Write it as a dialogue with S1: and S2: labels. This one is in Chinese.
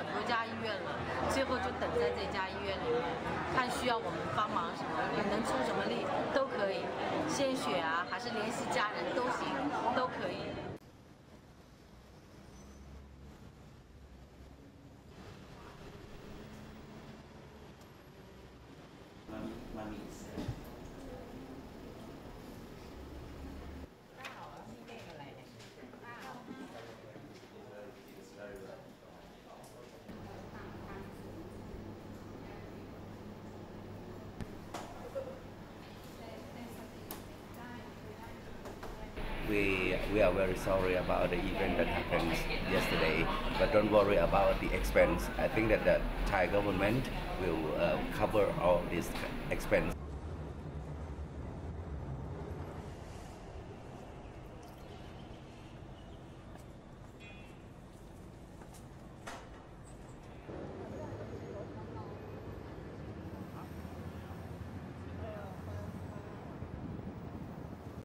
S1: 很多家医院了，最后就等在这家医院里面，看需要我们帮忙什么，能出什么力都可以，献血啊，还是联系家人都行，都可以。
S2: We we are very sorry about the event that happened yesterday, but don't worry about the expense. I think that the Thai government will uh, cover all this expense.